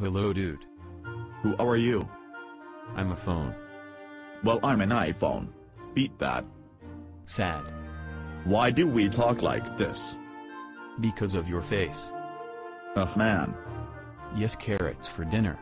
Hello dude. Who are you? I'm a phone. Well, I'm an iPhone. Beat that. Sad. Why do we talk like this? Because of your face. Ugh man. Yes carrots for dinner.